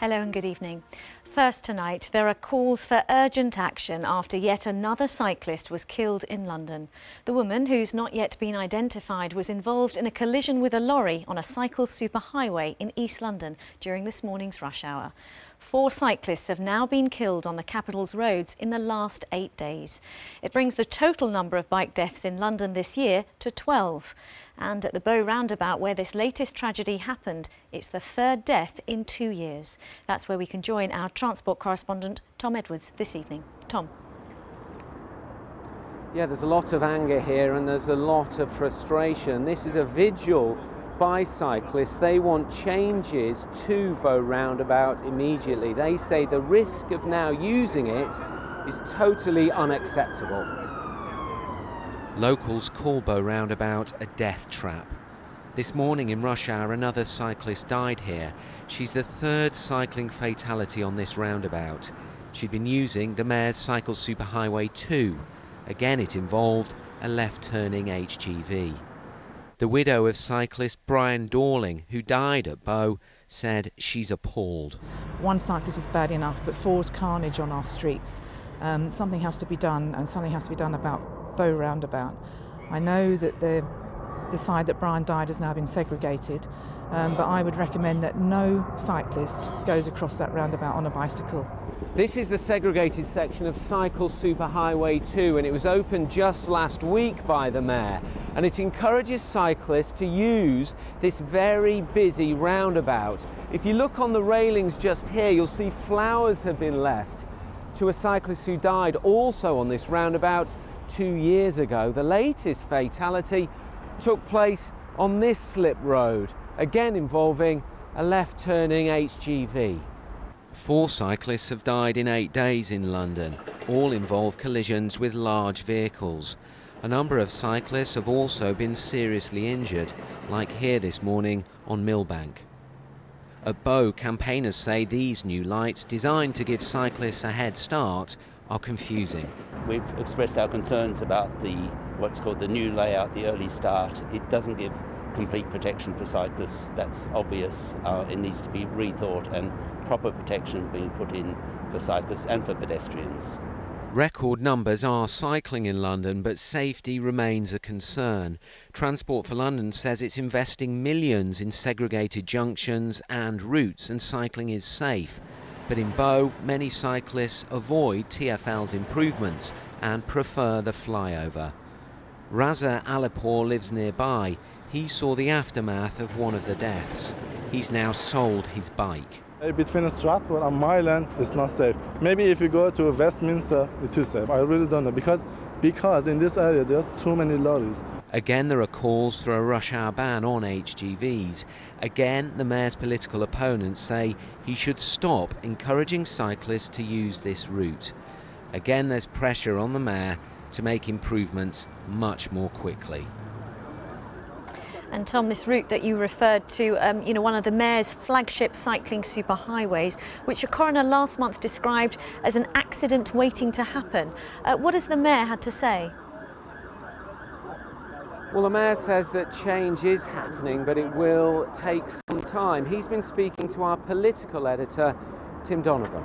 Hello and good evening. First tonight, there are calls for urgent action after yet another cyclist was killed in London. The woman, who's not yet been identified, was involved in a collision with a lorry on a cycle superhighway in East London during this morning's rush hour. Four cyclists have now been killed on the capital's roads in the last eight days. It brings the total number of bike deaths in London this year to 12. And at the Bow roundabout where this latest tragedy happened, it's the third death in two years. That's where we can join our transport correspondent, Tom Edwards, this evening. Tom. Yeah, there's a lot of anger here and there's a lot of frustration. This is a vigil by cyclists. They want changes to Bow Roundabout immediately. They say the risk of now using it is totally unacceptable. Locals call Bow Roundabout a death trap. This morning in rush hour, another cyclist died here. She's the third cycling fatality on this roundabout. She'd been using the Mayor's Cycle Superhighway 2. Again, it involved a left turning HGV. The widow of cyclist Brian Dorling, who died at Bow, said she's appalled. One cyclist is bad enough, but four's carnage on our streets. Um, something has to be done, and something has to be done about Bow roundabout. I know that the, the side that Brian died has now been segregated, um, but I would recommend that no cyclist goes across that roundabout on a bicycle. This is the segregated section of Cycle Superhighway 2 and it was opened just last week by the Mayor and it encourages cyclists to use this very busy roundabout. If you look on the railings just here you'll see flowers have been left to a cyclist who died also on this roundabout two years ago. The latest fatality took place on this slip road, again involving a left turning HGV. Four cyclists have died in eight days in London. All involve collisions with large vehicles. A number of cyclists have also been seriously injured, like here this morning on Millbank. At Bow, campaigners say these new lights, designed to give cyclists a head start, are confusing. We've expressed our concerns about the what's called the new layout, the early start. It doesn't give complete protection for cyclists. That's obvious. Uh, it needs to be rethought and proper protection being put in for cyclists and for pedestrians. Record numbers are cycling in London, but safety remains a concern. Transport for London says it's investing millions in segregated junctions and routes, and cycling is safe. But in Bow, many cyclists avoid TfL's improvements and prefer the flyover. Raza Alipur lives nearby. He saw the aftermath of one of the deaths. He's now sold his bike. Between Stratford and Mile End, it's not safe. Maybe if you go to Westminster, it is safe. I really don't know because because in this area there are too many lorries. Again, there are calls for a rush hour ban on HGVs. Again, the mayor's political opponents say he should stop encouraging cyclists to use this route. Again, there's pressure on the mayor to make improvements much more quickly. And Tom, this route that you referred to, um, you know, one of the mayor's flagship cycling superhighways, which a coroner last month described as an accident waiting to happen. Uh, what has the mayor had to say? Well, the mayor says that change is happening, but it will take some time. He's been speaking to our political editor, Tim Donovan.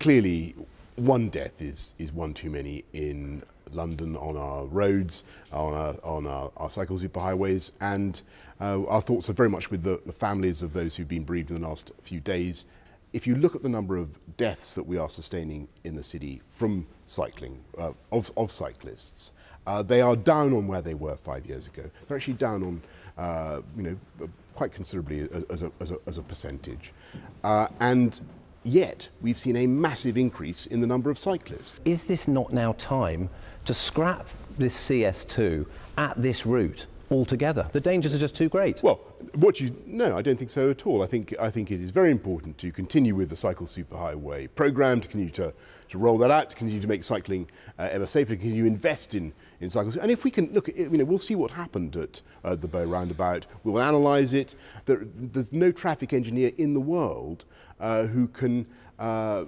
Clearly, one death is, is one too many in London on our roads, on our, on our, our cycle superhighways, and uh, our thoughts are very much with the, the families of those who've been bereaved in the last few days. If you look at the number of deaths that we are sustaining in the city from cycling, uh, of, of cyclists, uh, they are down on where they were five years ago. They're actually down on, uh, you know, quite considerably as a, as a, as a percentage. Uh, and yet, we've seen a massive increase in the number of cyclists. Is this not now time to scrap this CS2 at this route altogether? The dangers are just too great. Well, what you no, I don't think so at all. I think I think it is very important to continue with the cycle superhighway program, to continue to, to roll that out, to continue to make cycling uh, ever safer, to continue to invest in in cycles. And if we can look at you know, we'll see what happened at uh, the Bow roundabout. We'll analyse it. There, there's no traffic engineer in the world uh, who can uh,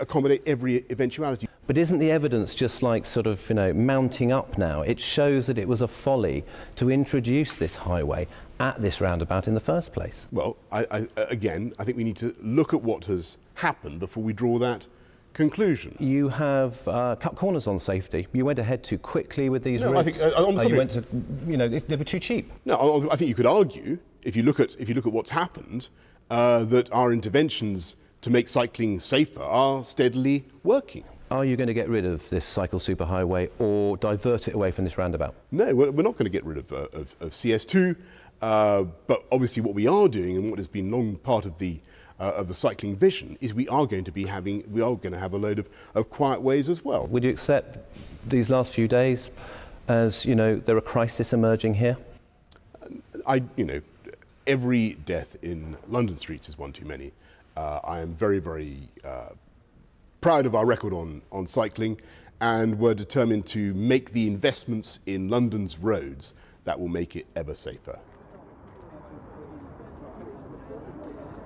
accommodate every eventuality. But isn't the evidence just like sort of, you know, mounting up now? It shows that it was a folly to introduce this highway at this roundabout in the first place. Well, I, I, again, I think we need to look at what has happened before we draw that conclusion. You have uh, cut corners on safety. You went ahead too quickly with these No, routes. I think, uh, on the you went to, you know, they were too cheap. No, I think you could argue, if you look at, if you look at what's happened, uh, that our interventions to make cycling safer are steadily working. Are you going to get rid of this cycle superhighway or divert it away from this roundabout? No, we're, we're not going to get rid of, uh, of, of CS2, uh, but obviously what we are doing and what has been long part of the, uh, of the cycling vision is we are going to be having, we are going to have a load of, of quiet ways as well. Would you accept these last few days as, you know, there are crisis emerging here? I, you know, every death in London streets is one too many. Uh, I am very, very uh, proud of our record on, on cycling, and we're determined to make the investments in London's roads that will make it ever safer.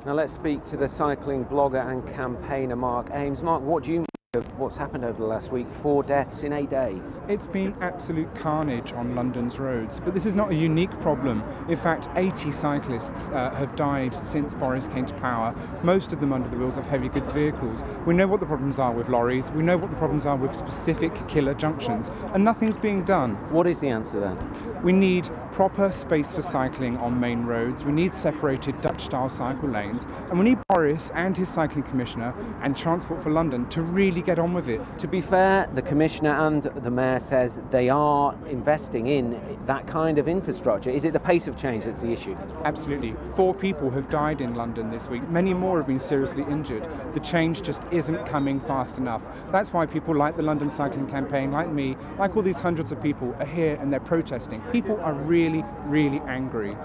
Now let's speak to the cycling blogger and campaigner Mark Ames. Mark, what do you make of what's happened over the last week? Four deaths in eight days. It's been absolute carnage on London's roads, but this is not a unique problem. In fact, 80 cyclists uh, have died since Boris came to power, most of them under the wheels of heavy goods vehicles. We know what the problems are with lorries, we know what the problems are with specific killer junctions, and nothing's being done. What is the answer then? We need proper space for cycling on main roads, we need separated Dutch style cycle lanes, and we need Boris and his cycling commissioner and Transport for London to really get on with it. To be fair, the Commissioner and the Mayor says they are investing in that kind of infrastructure. Is it the pace of change that's the issue? Absolutely. Four people have died in London this week. Many more have been seriously injured. The change just isn't coming fast enough. That's why people like the London Cycling Campaign, like me, like all these hundreds of people, are here and they're protesting. People are really, really really angry.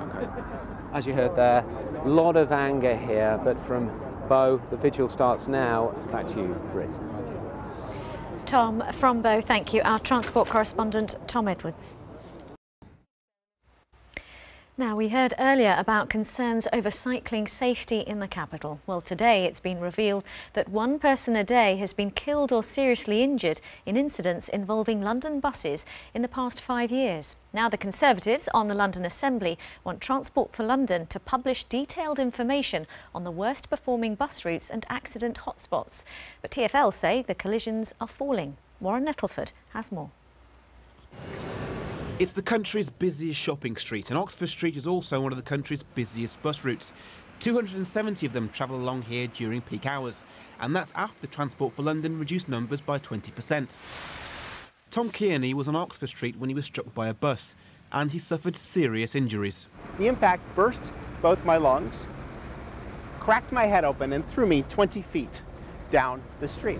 As you heard there, a lot of anger here, but from Bow, the vigil starts now. Back to you, Riz. Tom from Bow, thank you. Our transport correspondent, Tom Edwards. Now, we heard earlier about concerns over cycling safety in the capital. Well, today it's been revealed that one person a day has been killed or seriously injured in incidents involving London buses in the past five years. Now, the Conservatives on the London Assembly want Transport for London to publish detailed information on the worst performing bus routes and accident hotspots. But TfL say the collisions are falling. Warren Nettleford has more. It's the country's busiest shopping street, and Oxford Street is also one of the country's busiest bus routes. 270 of them travel along here during peak hours, and that's after Transport for London reduced numbers by 20%. Tom Kearney was on Oxford Street when he was struck by a bus, and he suffered serious injuries. The impact burst both my lungs, cracked my head open, and threw me 20 feet down the street.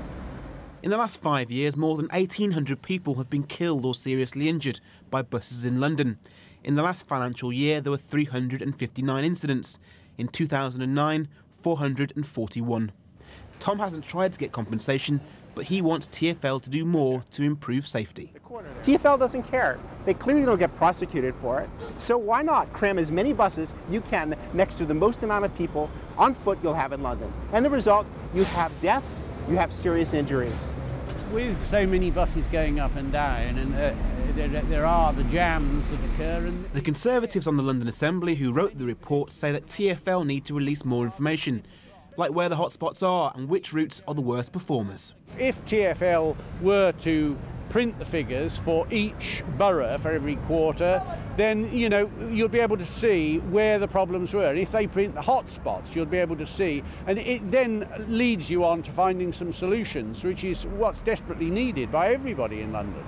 In the last five years, more than 1,800 people have been killed or seriously injured by buses in London. In the last financial year, there were 359 incidents. In 2009, 441. Tom hasn't tried to get compensation, but he wants TfL to do more to improve safety. TfL doesn't care. They clearly don't get prosecuted for it. So why not cram as many buses you can next to the most amount of people on foot you'll have in London? And the result, you have deaths, you have serious injuries. With so many buses going up and down, and uh, there, there are the jams that occur, and The Conservatives on the London Assembly who wrote the report say that TfL need to release more information, like where the hotspots are and which routes are the worst performers. if TfL were to print the figures for each borough for every quarter, then you know you'll be able to see where the problems were. If they print the hotspots, you'll be able to see, and it then leads you on to finding some solutions, which is what's desperately needed by everybody in London.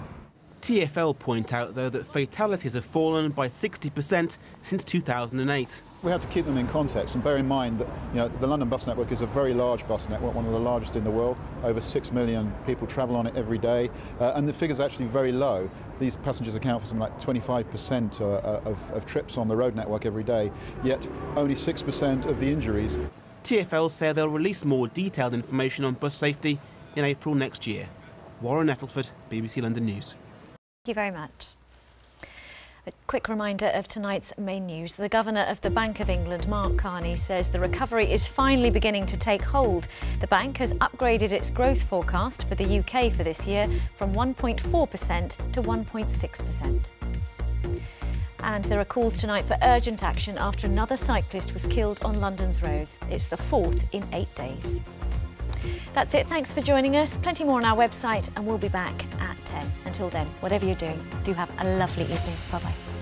TfL point out, though, that fatalities have fallen by 60% since 2008. We have to keep them in context and bear in mind that you know, the London bus network is a very large bus network, one of the largest in the world. Over six million people travel on it every day, uh, and the figure's actually very low. These passengers account for something like 25% uh, of, of trips on the road network every day, yet only 6% of the injuries. TfL say they'll release more detailed information on bus safety in April next year. Warren Nettleford, BBC London News. Thank you very much. A quick reminder of tonight's main news. The Governor of the Bank of England, Mark Carney, says the recovery is finally beginning to take hold. The bank has upgraded its growth forecast for the UK for this year from 1.4% to 1.6%. And there are calls tonight for urgent action after another cyclist was killed on London's roads. It's the fourth in eight days. That's it. Thanks for joining us. Plenty more on our website, and we'll be back 10. Until then, whatever you're doing, do have a lovely evening. Bye bye.